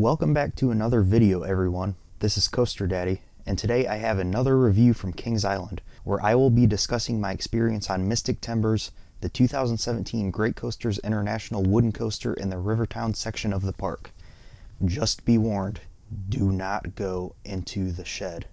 Welcome back to another video everyone. This is Coaster Daddy, and today I have another review from Kings Island, where I will be discussing my experience on Mystic Timbers, the 2017 Great Coasters International Wooden Coaster in the Rivertown section of the park. Just be warned, do not go into the shed.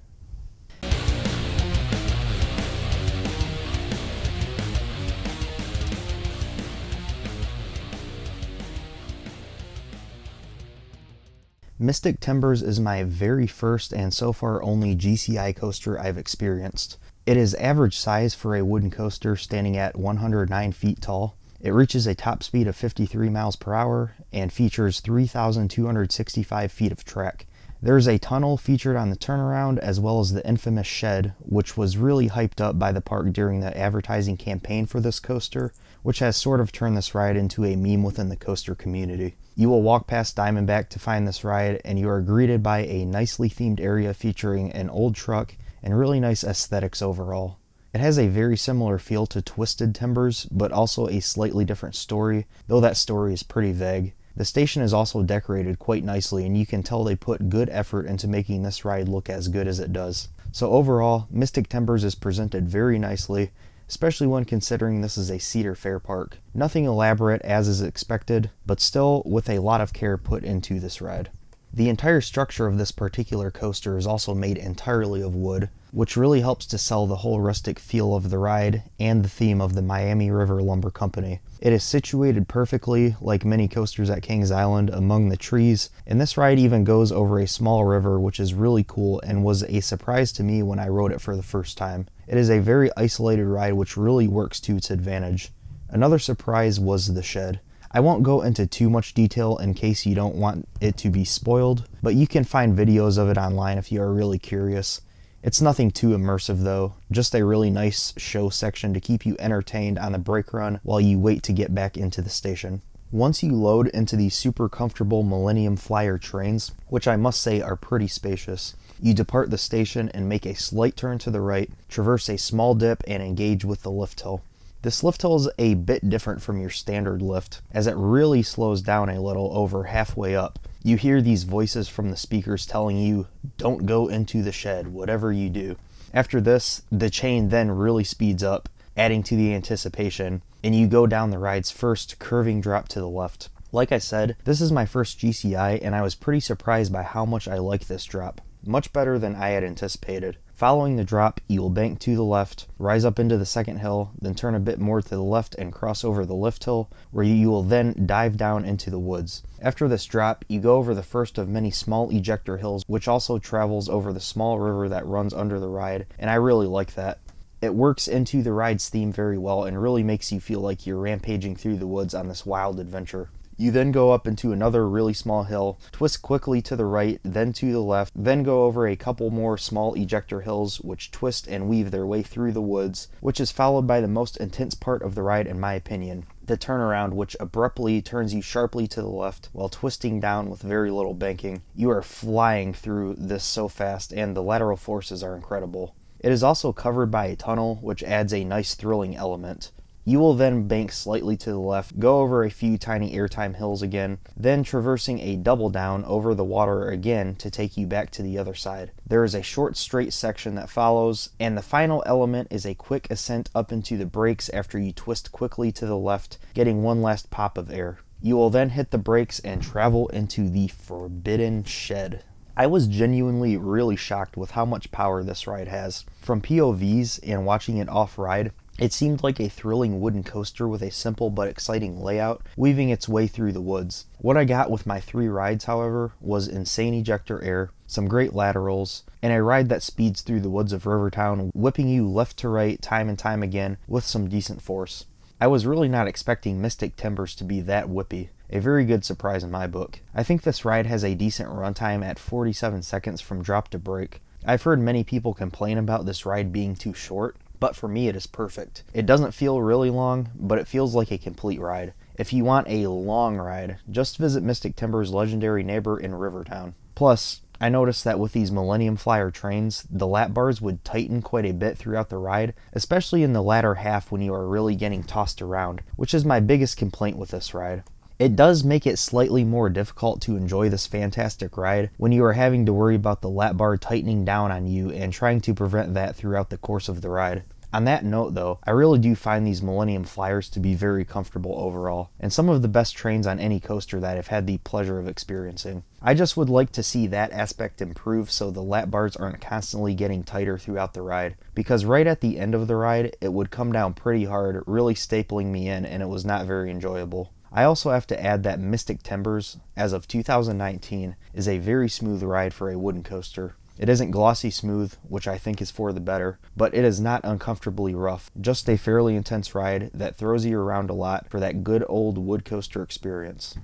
Mystic Timbers is my very first and so far only GCI coaster I've experienced. It is average size for a wooden coaster standing at 109 feet tall. It reaches a top speed of 53 miles per hour and features 3,265 feet of track. There's a tunnel featured on the turnaround as well as the infamous shed, which was really hyped up by the park during the advertising campaign for this coaster, which has sort of turned this ride into a meme within the coaster community. You will walk past Diamondback to find this ride, and you are greeted by a nicely themed area featuring an old truck and really nice aesthetics overall. It has a very similar feel to Twisted Timbers, but also a slightly different story, though that story is pretty vague. The station is also decorated quite nicely and you can tell they put good effort into making this ride look as good as it does. So overall, Mystic Timbers is presented very nicely, especially when considering this is a Cedar Fair park. Nothing elaborate as is expected, but still with a lot of care put into this ride. The entire structure of this particular coaster is also made entirely of wood, which really helps to sell the whole rustic feel of the ride and the theme of the Miami River Lumber Company. It is situated perfectly, like many coasters at Kings Island, among the trees, and this ride even goes over a small river, which is really cool and was a surprise to me when I rode it for the first time. It is a very isolated ride which really works to its advantage. Another surprise was the shed. I won't go into too much detail in case you don't want it to be spoiled, but you can find videos of it online if you are really curious. It's nothing too immersive though, just a really nice show section to keep you entertained on the brake run while you wait to get back into the station. Once you load into the super comfortable Millennium Flyer trains, which I must say are pretty spacious, you depart the station and make a slight turn to the right, traverse a small dip, and engage with the lift hill. This lift hill is a bit different from your standard lift, as it really slows down a little over halfway up. You hear these voices from the speakers telling you, don't go into the shed, whatever you do. After this, the chain then really speeds up, adding to the anticipation, and you go down the ride's first curving drop to the left. Like I said, this is my first GCI, and I was pretty surprised by how much I like this drop. Much better than I had anticipated. Following the drop, you will bank to the left, rise up into the second hill, then turn a bit more to the left and cross over the lift hill, where you will then dive down into the woods. After this drop, you go over the first of many small ejector hills, which also travels over the small river that runs under the ride, and I really like that. It works into the ride's theme very well and really makes you feel like you're rampaging through the woods on this wild adventure. You then go up into another really small hill, twist quickly to the right, then to the left, then go over a couple more small ejector hills which twist and weave their way through the woods, which is followed by the most intense part of the ride in my opinion, the turnaround which abruptly turns you sharply to the left while twisting down with very little banking. You are flying through this so fast and the lateral forces are incredible. It is also covered by a tunnel which adds a nice thrilling element. You will then bank slightly to the left, go over a few tiny airtime hills again, then traversing a double down over the water again to take you back to the other side. There is a short straight section that follows, and the final element is a quick ascent up into the brakes after you twist quickly to the left, getting one last pop of air. You will then hit the brakes and travel into the Forbidden Shed. I was genuinely really shocked with how much power this ride has. From POVs and watching it off ride, it seemed like a thrilling wooden coaster with a simple but exciting layout, weaving its way through the woods. What I got with my three rides, however, was insane ejector air, some great laterals, and a ride that speeds through the woods of Rivertown, whipping you left to right time and time again with some decent force. I was really not expecting Mystic Timbers to be that whippy. A very good surprise in my book. I think this ride has a decent runtime at 47 seconds from drop to brake. I've heard many people complain about this ride being too short, but for me it is perfect. It doesn't feel really long, but it feels like a complete ride. If you want a long ride, just visit Mystic Timbers' legendary neighbor in Rivertown. Plus, I noticed that with these Millennium Flyer trains, the lap bars would tighten quite a bit throughout the ride, especially in the latter half when you are really getting tossed around, which is my biggest complaint with this ride. It does make it slightly more difficult to enjoy this fantastic ride when you are having to worry about the lap bar tightening down on you and trying to prevent that throughout the course of the ride. On that note, though, I really do find these Millennium Flyers to be very comfortable overall, and some of the best trains on any coaster that I've had the pleasure of experiencing. I just would like to see that aspect improve so the lap bars aren't constantly getting tighter throughout the ride, because right at the end of the ride, it would come down pretty hard, really stapling me in, and it was not very enjoyable. I also have to add that Mystic Timbers, as of 2019, is a very smooth ride for a wooden coaster. It isn't glossy smooth, which I think is for the better, but it is not uncomfortably rough. Just a fairly intense ride that throws you around a lot for that good old wood coaster experience.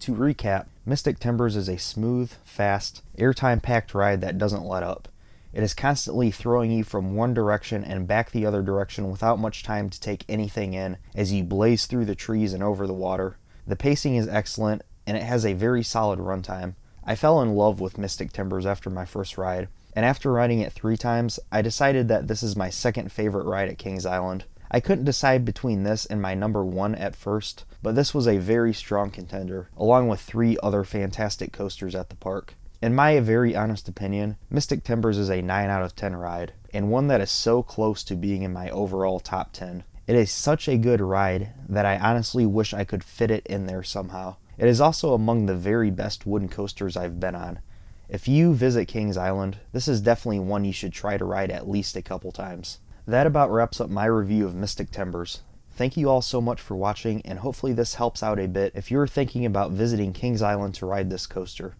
To recap, Mystic Timbers is a smooth, fast, airtime packed ride that doesn't let up. It is constantly throwing you from one direction and back the other direction without much time to take anything in as you blaze through the trees and over the water. The pacing is excellent and it has a very solid runtime. I fell in love with Mystic Timbers after my first ride, and after riding it three times, I decided that this is my second favorite ride at Kings Island. I couldn't decide between this and my number one at first, but this was a very strong contender, along with three other fantastic coasters at the park. In my very honest opinion, Mystic Timbers is a 9 out of 10 ride, and one that is so close to being in my overall top 10. It is such a good ride that I honestly wish I could fit it in there somehow. It is also among the very best wooden coasters I've been on. If you visit Kings Island, this is definitely one you should try to ride at least a couple times. That about wraps up my review of Mystic Timbers. Thank you all so much for watching, and hopefully this helps out a bit if you're thinking about visiting Kings Island to ride this coaster.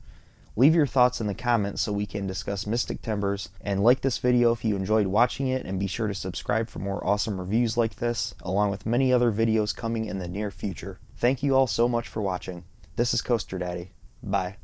Leave your thoughts in the comments so we can discuss Mystic Timbers, and like this video if you enjoyed watching it, and be sure to subscribe for more awesome reviews like this, along with many other videos coming in the near future. Thank you all so much for watching. This is Coaster Daddy. Bye.